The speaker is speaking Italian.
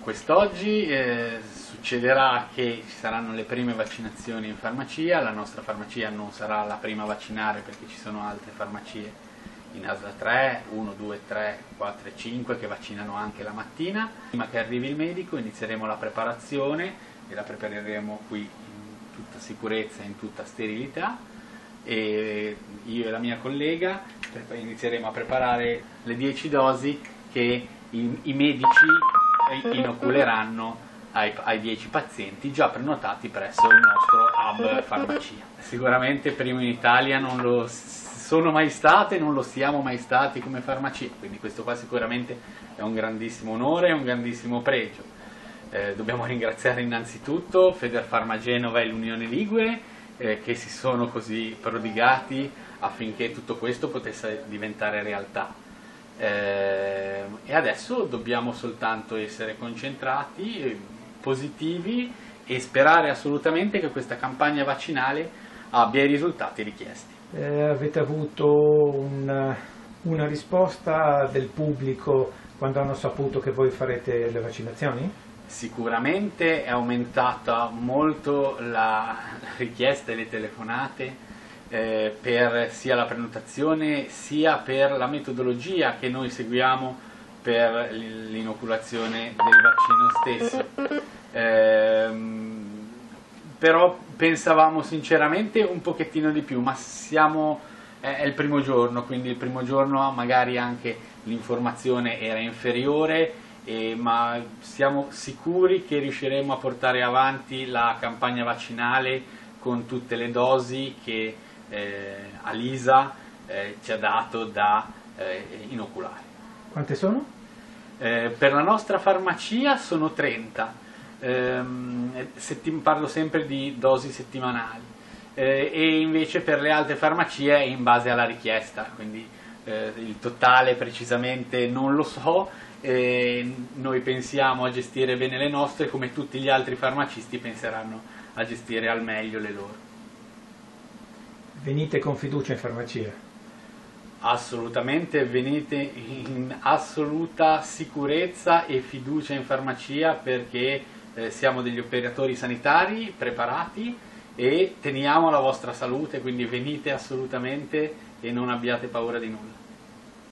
Quest'oggi eh, succederà che ci saranno le prime vaccinazioni in farmacia, la nostra farmacia non sarà la prima a vaccinare perché ci sono altre farmacie in ASA 3, 1, 2, 3, 4 e 5 che vaccinano anche la mattina. Prima che arrivi il medico inizieremo la preparazione e la prepareremo qui in tutta sicurezza in tutta sterilità e io e la mia collega inizieremo a preparare le 10 dosi che i, i medici inoculeranno ai, ai 10 pazienti già prenotati presso il nostro hub farmacia. Sicuramente primo in Italia non lo sono mai state, non lo siamo mai stati come farmacia, quindi questo qua sicuramente è un grandissimo onore e un grandissimo pregio. Eh, dobbiamo ringraziare innanzitutto Federfarma Genova e l'Unione Ligure eh, che si sono così prodigati affinché tutto questo potesse diventare realtà. Eh, e adesso dobbiamo soltanto essere concentrati, positivi e sperare assolutamente che questa campagna vaccinale abbia i risultati richiesti. Eh, avete avuto una, una risposta del pubblico quando hanno saputo che voi farete le vaccinazioni? Sicuramente è aumentata molto la richiesta e le telefonate eh, per sia la prenotazione sia per la metodologia che noi seguiamo per l'inoculazione del vaccino stesso. Eh, però pensavamo sinceramente un pochettino di più, ma siamo, eh, è il primo giorno, quindi il primo giorno magari anche l'informazione era inferiore, eh, ma siamo sicuri che riusciremo a portare avanti la campagna vaccinale con tutte le dosi che eh, Alisa eh, ci ha dato da eh, inoculare. Quante sono? Eh, per la nostra farmacia sono 30, ehm, parlo sempre di dosi settimanali eh, e invece per le altre farmacie è in base alla richiesta, quindi il totale precisamente non lo so, noi pensiamo a gestire bene le nostre come tutti gli altri farmacisti penseranno a gestire al meglio le loro. Venite con fiducia in farmacia? Assolutamente, venite in assoluta sicurezza e fiducia in farmacia perché eh, siamo degli operatori sanitari preparati e teniamo la vostra salute, quindi venite assolutamente e non abbiate paura di nulla.